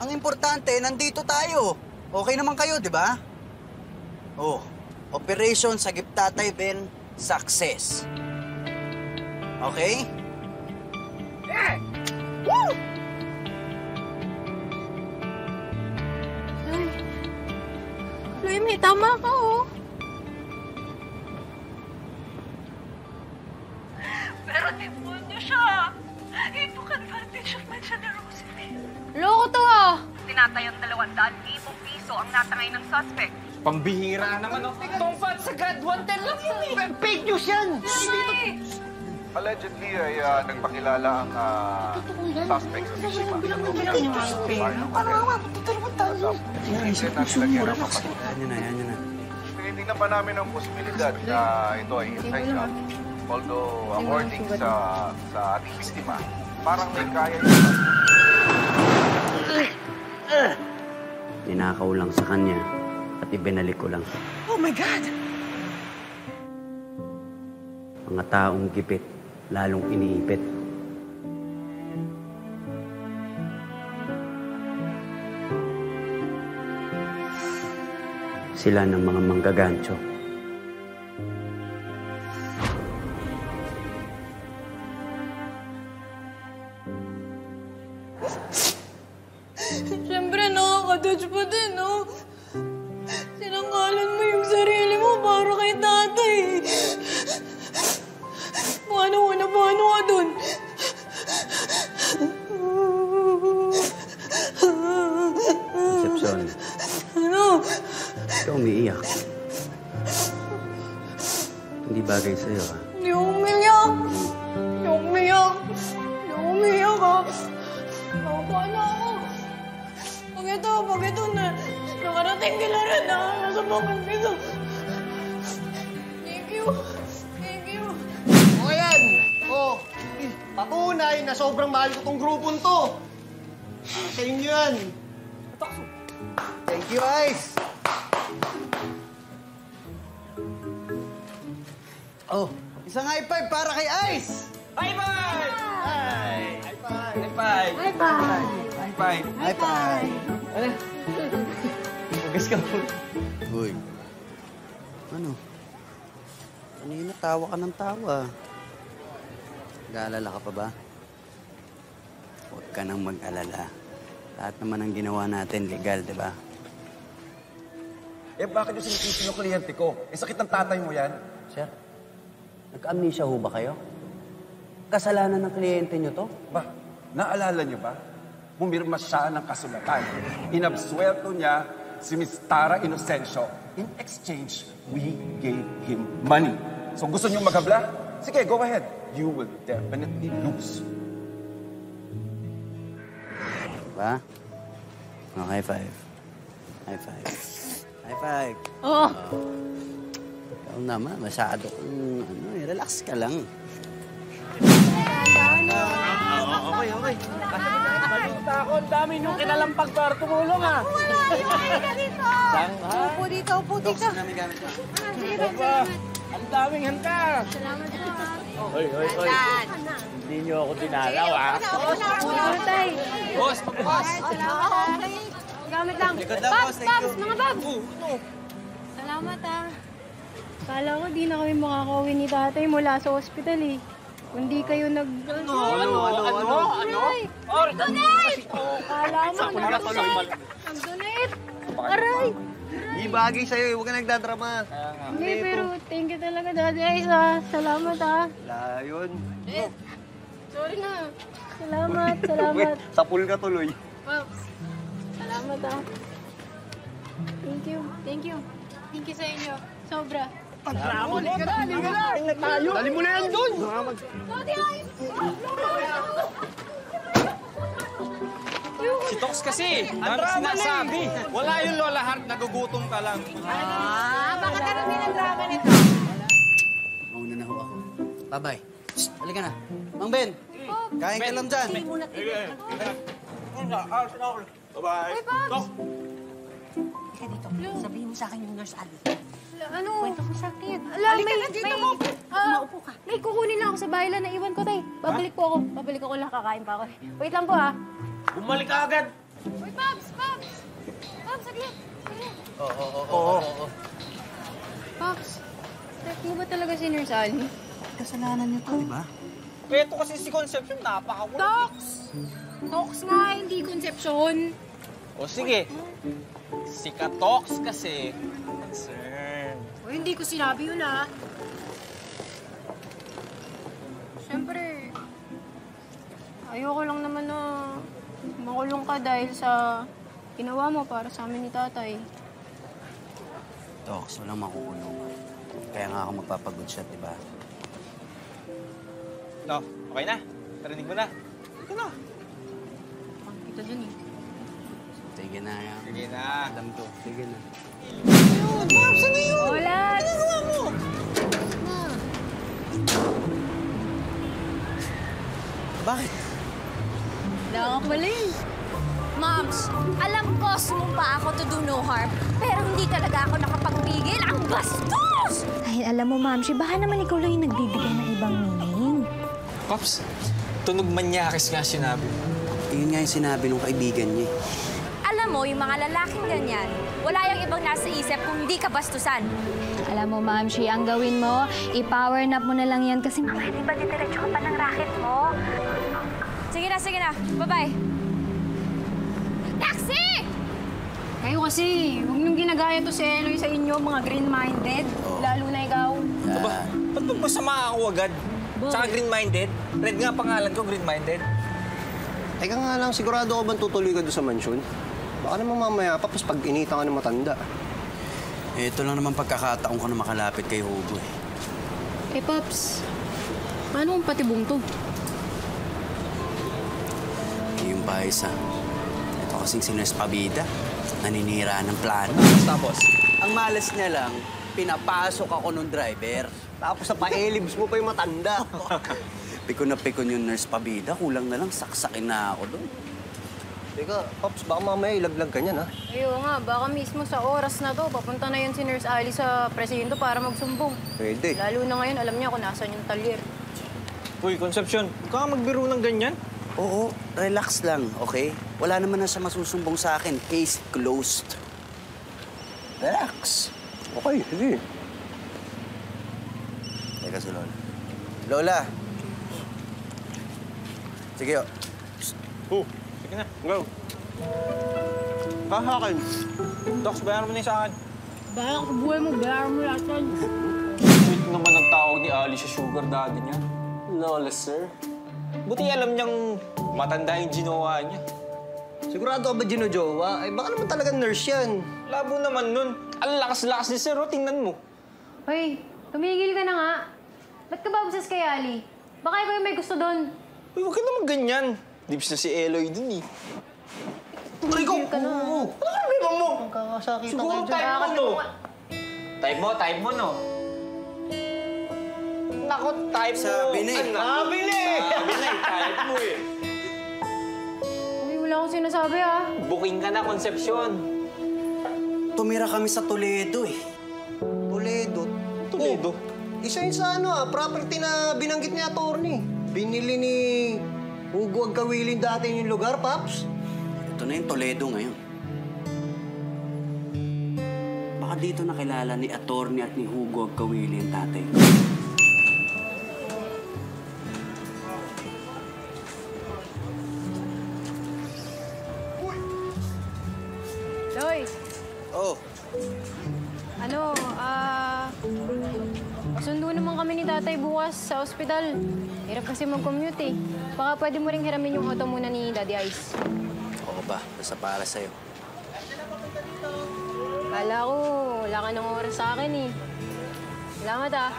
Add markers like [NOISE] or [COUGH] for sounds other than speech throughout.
Ang importante, nandito tayo. Okay naman kayo, di ba? Oh, Operation Sagip Tatay Ben, success. Okay? Ay. Loy, may tama ka, oh. Pero demonyo siya. He took advantage of my generosity. Loko to, Tinatay ang 200,000 piso ang natangay ng suspect. Pambihira naman, oh. Tungkol sa grad 110 lang yun, eh. Fake news yan. Allegedly ay ah, nagpakilala ang ah, suspect sa biktima. Yan yun na, yan yun na. Tinitingnan pa namin ang posibilidad na ito ay inside job. Although according sa sa ating biktima, parang may kaya Tinakaw lang sa kanya at ibinalik ko lang. Oh my God! Mga taong gipit, lalong iniipit. Sila ng mga manggagancho. Nakaka-touch pa din, no? Sinanggalan mo yung sarili mo para kay tatay. Paano ko na paano ka dun? Concepcion, Ano? ikaw umiiyak. Hindi bagay sa'yo, ha? Hindi ako umiyak. Hindi ako umiyak. Hindi ako umiyak, ha? Nakakuha na ako. Pag ito, pag ito na, nakarating kila rin, ha? Nasa bakit ito. Thank you. Thank you. O yan! O, patunay na sobrang mahal ko tong grupong to. Sa inyo yan. Thank you, Ice! Oh, isang high five para kay Ice! High five! Hi! High five! Bye bye. High five! High five! Ano? Hugas ka po. Uy. Ano? Kanina tawa ka ng tawa. Nag-aalala ka pa ba? Huwag ka nang mag-alala. Lahat naman ang ginawa natin legal, di ba? Eh, bakit yung sinitisin yung kliyente ko? Eh, sakit ng tatay mo yan? Sir, nag-amnesia ho ba kayo? Kasalanan ng kliyente nyo to? Ba, naalala niyo ba? Pumirma siya ng kasulatan. Inabsuelto niya si Miss Tara Inocencio. In exchange, we gave him money. So gusto niyo maghabla? Sige, go ahead. You will definitely lose. Diba? Oh, high five. High five. High five. Oh, Ikaw naman, masyado kang, ano eh, relax ka lang. Okay, okay. Balita ako, ang dami nyung kinalampag para tumulong, ah. upo dito, upo dito. namin gamit mo. Aba, ang daming handa. Salamat po, ha. Hoy, hoy, hoy. Hindi niyo ako dinalaw, ah. Salamat, tay. Boss, boss. Gamit lang. Babs, boss. Thank Babs, you. mga Babs. Salamat, ah. Kala ko di na kami makakauwi ni tatay mula sa ospital, eh. Kundi kayo nag... Ano? Ano, ano, ano? Ano? Or, Donate! Kala mo, nag-donate. Nag-donate. Aray! Di bagay sa'yo, eh. huwag ka nagdadrama. Hindi, pero thank you talaga, Daddy Ice, ah. Salamat, ah. Layon. Sorry na. Salamat, [LAUGHS] salamat. Sa pool ka tuloy. Pops, salamat ah. Thank you, thank you. Thank you sa inyo. Sobra. Dali ka na, dali ka na. Dali mo na yan doon. Daddy Ice! si Tox kasi, dami sinasabi. Wala yung Lola Heart, nagugutom ka lang. Ah, baka karoon din ang drama nito. Mauna na ho ako. Bye-bye. Shh, halika na. Mang Ben, kain ka lang dyan. Bye-bye. Hey, Pops! Ika dito. Sabihin mo sa akin yung nurse Ali. Ano? Sakit. Ala, may, may, ah, Maupo ka. may kukunin lang ako sa bahay lang na iwan ko, tay. Babalik po ako. Babalik ako lang, kakain pa ako. Wait lang po, ah. Bumalik ka agad. Uy, Pops! Pops! Pops, saglit! Saglit! Oo, oo, oo. oo. Pops, trip mo ba talaga si Nurse Ali? Kasalanan niyo to. Diba? Ito kasi si Conception, napakakulit. Tox! Tox nga, hindi Concepcion. O sige. Si Katox kasi. Concern. O, hindi ko sinabi yun, ah. Siyempre, ayoko lang naman na makulong ka dahil sa ginawa mo para sa amin ni tatay. Tox, walang makukulong. Kaya nga ako magpapagood shot, di ba? No, okay na. Narinig mo na. Ito na. Pang kita dyan, eh. Sige na yan. Sige na. Alam ko. Sige na. Wala! Bakit? Wala ka pala eh. Moms, alam ko sumumpa ako to do no harm, pero hindi talaga ako nakapagpigil. Ang bastos! Ay, alam mo, Mamshi, baka naman ikaw lang yung nagbibigay ng ibang meaning. Pops, tunog manyakis nga sinabi. Yun nga yung sinabi ng kaibigan niya. eh. Alam mo, yung mga lalaking ganyan, wala yung ibang nasa isip kung hindi ka bastusan. Alam mo, Mamshi, ang gawin mo, i-power nap mo na lang yan kasi mamaya Di ba didiretso ka pa ng racket mo? Sige na, sige na. Bye-bye. Taxi! Kayo kasi, huwag niyong ginagaya to si Eloy sa inyo, mga green-minded. Lalo na ikaw. Diba? Ba't mo masama ako agad? Tsaka green-minded? Red nga pangalan ko, green-minded. Teka nga lang, sigurado ko bang tutuloy ka doon sa mansyon? Baka naman mamaya pa, pas pag inita ka ng matanda. Eh, ito lang naman pagkakataon ko na makalapit kay Hugo eh. Eh, Pops, paano kung patibong to? Eh, Yung pa isa. Ito kasing si Nurse Pabida. Naninira ng plano. Tapos, Ang malas niya lang, pinapasok ako nung driver. Tapos sa paelibs mo pa yung matanda. [LAUGHS] Pikon na pikon yung Nurse Pabida. Kulang na lang, saksakin na ako doon. Teka, Pops, baka mamaya ilaglag ka niyan, ha? Ayaw nga, baka mismo sa oras na to, papunta na yun si Nurse Ali sa presinto para magsumbong. Pwede. Lalo na ngayon, alam niya kung nasan yung talyer. uy, Concepcion, huwag ka magbiro ng ganyan. Oo, relax lang, okay? Wala naman na siya masusumbong sa akin. Case closed. Relax. Okay, sige. Teka si Lola. Lola! Sige, oh. Oh, sige na, go. Kahakin. Docs, bayaran mo na yung sa akin. Baka buhay mo, bayaran mo lahat yan. Sweet naman ang tawag ni Ali sa sugar daddy niya. Lola, sir. Buti alam niyang matanda yung ginawa niya. Sigurado ka ba ginojowa? Ay, baka naman talaga nurse yan. Labo naman nun. Ang lakas-lakas ni sir, oh. tingnan mo. Hoy, tumigil ka na nga. Ba't ka ba obsessed kay Ali? Baka ikaw yung may gusto doon. Uy, huwag ka naman ganyan. Lips na si Eloy dun eh. Tumigil ka na. Ano ka problema mo? Siguro kayo dyan. type mo, no? Type mo, type mo, no? Nako, type mo. Sabi na eh. Sabi na eh. Sabi na eh, type mo eh. Uy, wala akong sinasabi ah. Booking ka na, Concepcion. Tumira kami sa Toledo eh. Toledo. Toledo. Oh, isa yun sa ano ah, property na binanggit ni attorney. Binili ni Hugo Agkawilin dati yung lugar, Paps. Ito na yung Toledo ngayon. Baka dito nakilala ni Attorney at ni Hugo ang tatay. Loy, Oh, ano, ah... Sundo naman kami ni tatay bukas sa ospital. Hirap kasi mag-commute eh. Baka pwede mo ring hiramin yung auto muna ni Daddy Ice. oo ba? Basta para sa'yo. Kala ko, wala ka ng oras sa akin eh. Salamat ah.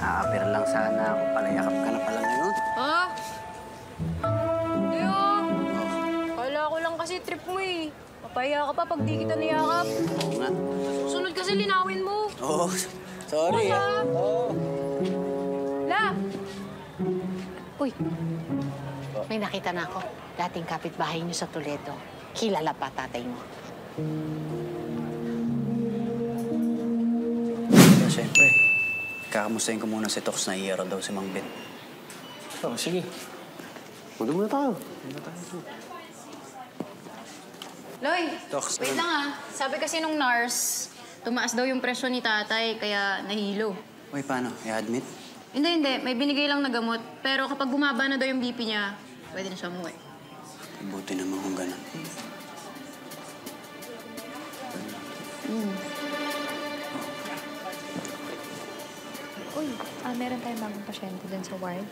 Nakakapira lang sana ako. Palayakap ka na pala ngayon. Ha? Hindi ah. Kala ko lang kasi trip mo eh. Papaya ka pa pag di kita niyakap. Oo nga. Sunod kasi linawin mo. Oo, sorry. Bukas, ah. Oo. La! Uy, May nakita na ako. Dating kapitbahay niyo sa Toledo. Kilala pa tatay mo. Kaya syempre, kakamustahin ko muna si Tox na iyaro daw si Mang Ben. Oh, sige. Punta muna tayo. Loy, Tox, wait lang ah. Sabi kasi nung nurse, tumaas daw yung presyo ni tatay, kaya nahilo. Uy, paano? I-admit? Hindi, hindi. May binigay lang na gamot. Pero kapag bumaba na daw yung BP niya, pwede na siya umuwi. Buti naman kung ganun. uy, ah, meron tayong bagong pasyente dun sa ward.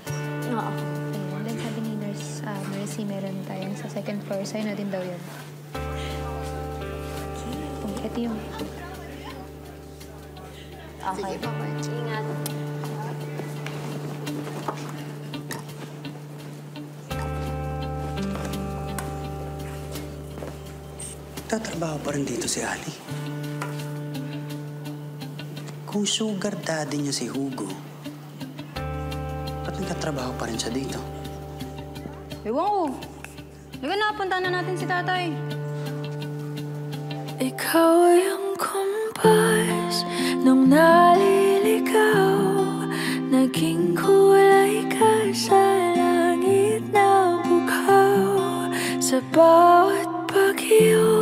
Oo. Ayun, then sabi ni nurse, uh, Mercy, meron tayong sa second floor. Sa'yo na din daw yun. Okay, yung... Okay. Ingat. Tatrabaho pa rin dito si Ali. Kung sugar daddy niya si Hugo, ba't nagtatrabaho pa rin siya dito? Ewan ko. Diba napunta na natin si tatay? Ikaw ay ang kumpas Nung naliligaw. Naging kulay ka sa langit na bughaw Sa bawat bagyo